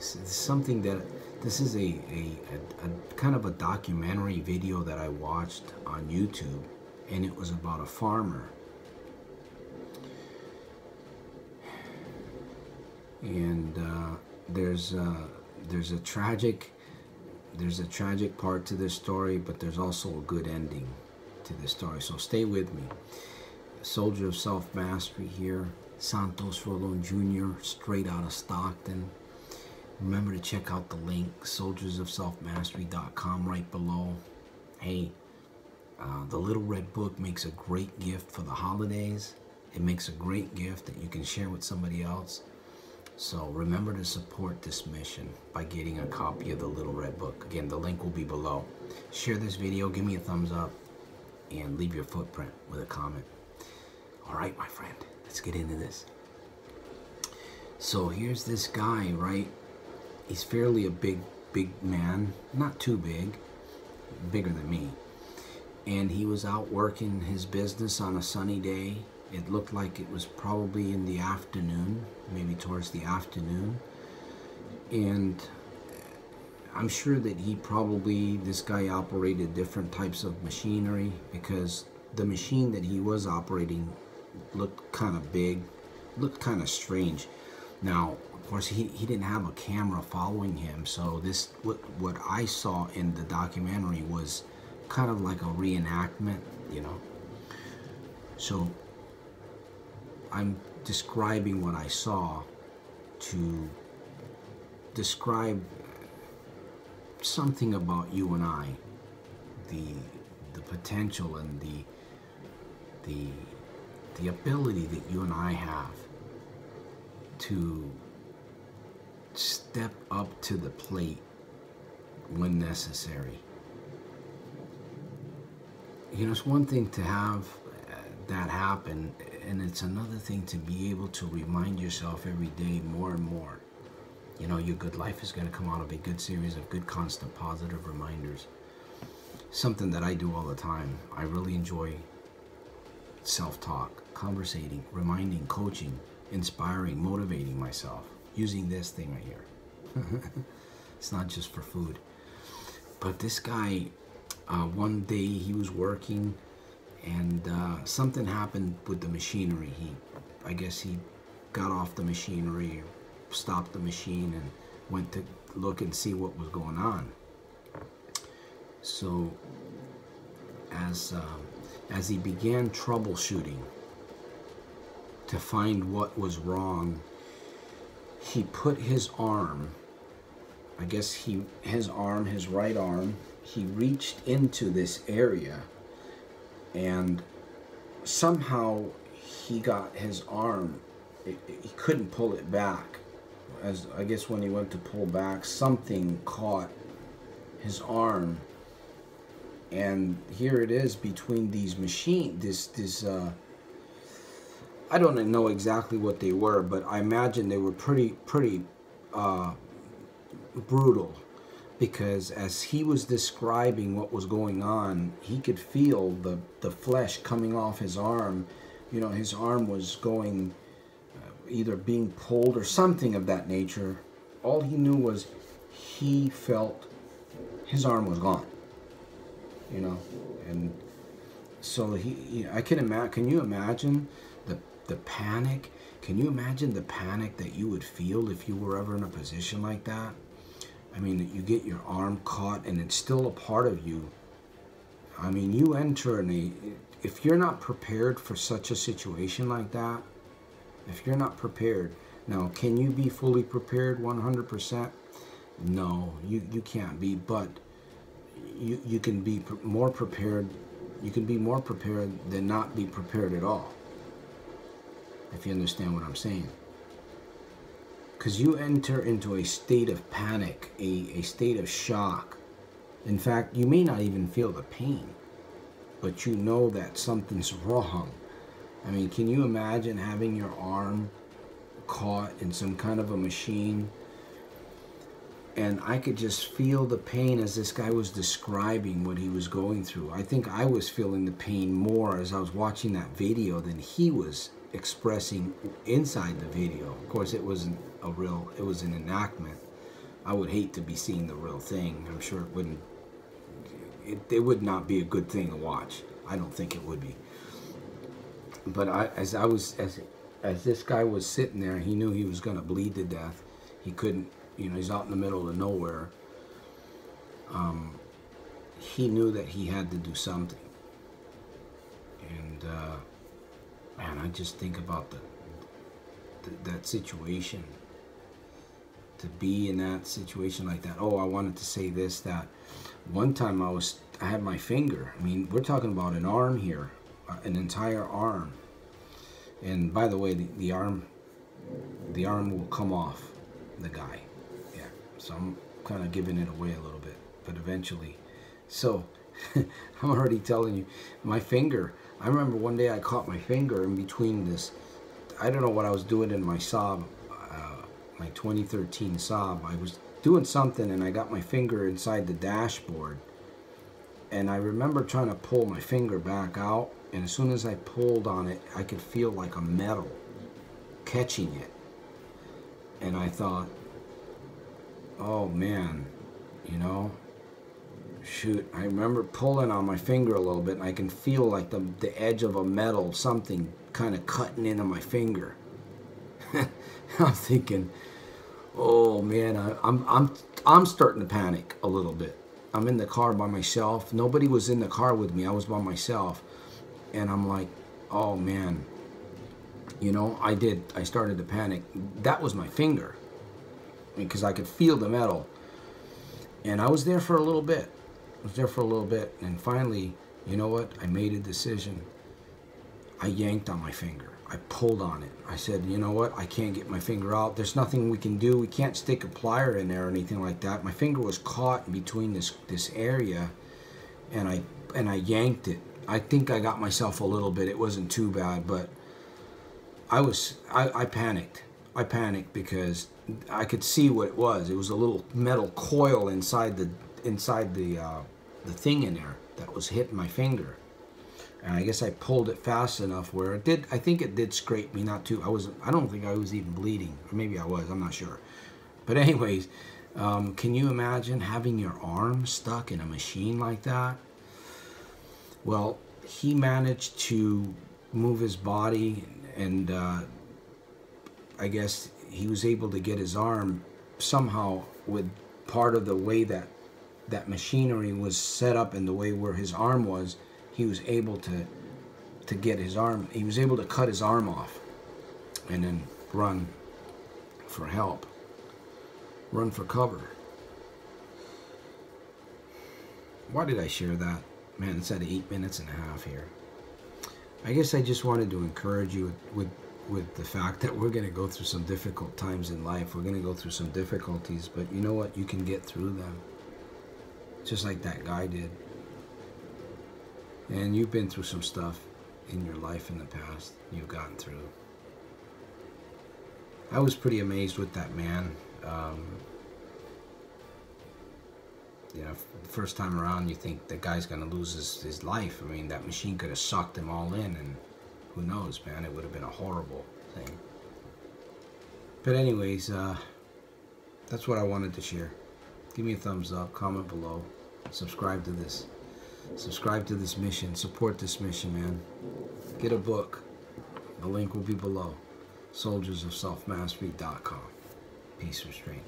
Something that this is a, a, a, a kind of a documentary video that I watched on YouTube, and it was about a farmer. And uh, there's uh, there's a tragic there's a tragic part to this story, but there's also a good ending to this story. So stay with me. Soldier of Self Mastery here, Santos Rolon Jr., straight out of Stockton. Remember to check out the link, soldiersofselfmastery.com, right below. Hey, uh, the Little Red Book makes a great gift for the holidays. It makes a great gift that you can share with somebody else. So remember to support this mission by getting a copy of the Little Red Book. Again, the link will be below. Share this video, give me a thumbs up, and leave your footprint with a comment. All right, my friend, let's get into this. So here's this guy, right? He's fairly a big, big man. Not too big, bigger than me. And he was out working his business on a sunny day. It looked like it was probably in the afternoon, maybe towards the afternoon. And I'm sure that he probably, this guy operated different types of machinery because the machine that he was operating looked kind of big, looked kind of strange. Now, of course, he, he didn't have a camera following him, so this what what I saw in the documentary was kind of like a reenactment, you know. So I'm describing what I saw to describe something about you and I, the the potential and the the the ability that you and I have to step up to the plate when necessary. You know, it's one thing to have uh, that happen, and it's another thing to be able to remind yourself every day more and more. You know, your good life is going to come out of a good series of good, constant, positive reminders. Something that I do all the time. I really enjoy self-talk, conversating, reminding, coaching, inspiring, motivating myself using this thing right here. it's not just for food. But this guy, uh, one day he was working and uh, something happened with the machinery. He, I guess he got off the machinery, stopped the machine and went to look and see what was going on. So as, uh, as he began troubleshooting to find what was wrong he put his arm, I guess he, his arm, his right arm, he reached into this area and somehow he got his arm, it, he couldn't pull it back. As I guess when he went to pull back, something caught his arm and here it is between these machine this this uh, I don't know exactly what they were, but I imagine they were pretty pretty uh, brutal because as he was describing what was going on, he could feel the the flesh coming off his arm. You know, his arm was going uh, either being pulled or something of that nature. All he knew was he felt his arm was gone. You know, and so he, I can imagine. Can you imagine the panic. Can you imagine the panic that you would feel if you were ever in a position like that? I mean, you get your arm caught and it's still a part of you. I mean, you enter in a, if you're not prepared for such a situation like that, if you're not prepared, now, can you be fully prepared 100%? No, you, you can't be, but you, you can be more prepared, you can be more prepared than not be prepared at all if you understand what I'm saying. Because you enter into a state of panic, a, a state of shock. In fact, you may not even feel the pain, but you know that something's wrong. I mean, can you imagine having your arm caught in some kind of a machine? And I could just feel the pain as this guy was describing what he was going through. I think I was feeling the pain more as I was watching that video than he was expressing inside the video. Of course, it wasn't a real, it was an enactment. I would hate to be seeing the real thing. I'm sure it wouldn't. It, it would not be a good thing to watch. I don't think it would be. But I, as I was, as as this guy was sitting there, he knew he was going to bleed to death. He couldn't, you know, he's out in the middle of nowhere. Um, he knew that he had to do something. And uh, man, I just think about the, the that situation. To be in that situation like that. Oh, I wanted to say this that one time I was I had my finger. I mean, we're talking about an arm here, uh, an entire arm. And by the way, the, the arm the arm will come off the guy. Yeah. So I'm kind of giving it away a little bit, but eventually. So I'm already telling you, my finger. I remember one day I caught my finger in between this. I don't know what I was doing in my Saab, uh, my 2013 Saab. I was doing something and I got my finger inside the dashboard. And I remember trying to pull my finger back out. And as soon as I pulled on it, I could feel like a metal catching it. And I thought, oh man, you know, shoot, I remember pulling on my finger a little bit and I can feel like the, the edge of a metal, something kind of cutting into my finger. I'm thinking, oh man, I, I'm, I'm, I'm starting to panic a little bit. I'm in the car by myself. Nobody was in the car with me. I was by myself. And I'm like, oh man, you know, I did. I started to panic. That was my finger because I could feel the metal. And I was there for a little bit. Was there for a little bit. And finally, you know what? I made a decision. I yanked on my finger. I pulled on it. I said, you know what? I can't get my finger out. There's nothing we can do. We can't stick a plier in there or anything like that. My finger was caught between this this area, and I and I yanked it. I think I got myself a little bit. It wasn't too bad, but I was I, I panicked. I panicked because I could see what it was. It was a little metal coil inside the inside the uh, the thing in there that was hitting my finger, and I guess I pulled it fast enough where it did. I think it did scrape me, not too. I was. I don't think I was even bleeding, or maybe I was. I'm not sure. But anyways, um, can you imagine having your arm stuck in a machine like that? Well, he managed to move his body and uh, I guess he was able to get his arm somehow with part of the way that that machinery was set up and the way where his arm was, he was able to to get his arm. He was able to cut his arm off and then run for help, run for cover. Why did I share that? Man, it's at eight minutes and a half here. I guess I just wanted to encourage you with, with, with the fact that we're going to go through some difficult times in life. We're going to go through some difficulties, but you know what? You can get through them. Just like that guy did. And you've been through some stuff in your life in the past. You've gotten through. I was pretty amazed with that man. Um, you know, first time around, you think the guy's gonna lose his, his life. I mean, that machine could have sucked him all in, and who knows, man? It would have been a horrible thing. But anyways, uh, that's what I wanted to share. Give me a thumbs up, comment below, subscribe to this. Subscribe to this mission. Support this mission, man. Get a book. The link will be below. SoldiersOfSelfMastery.com. Peace, restraint.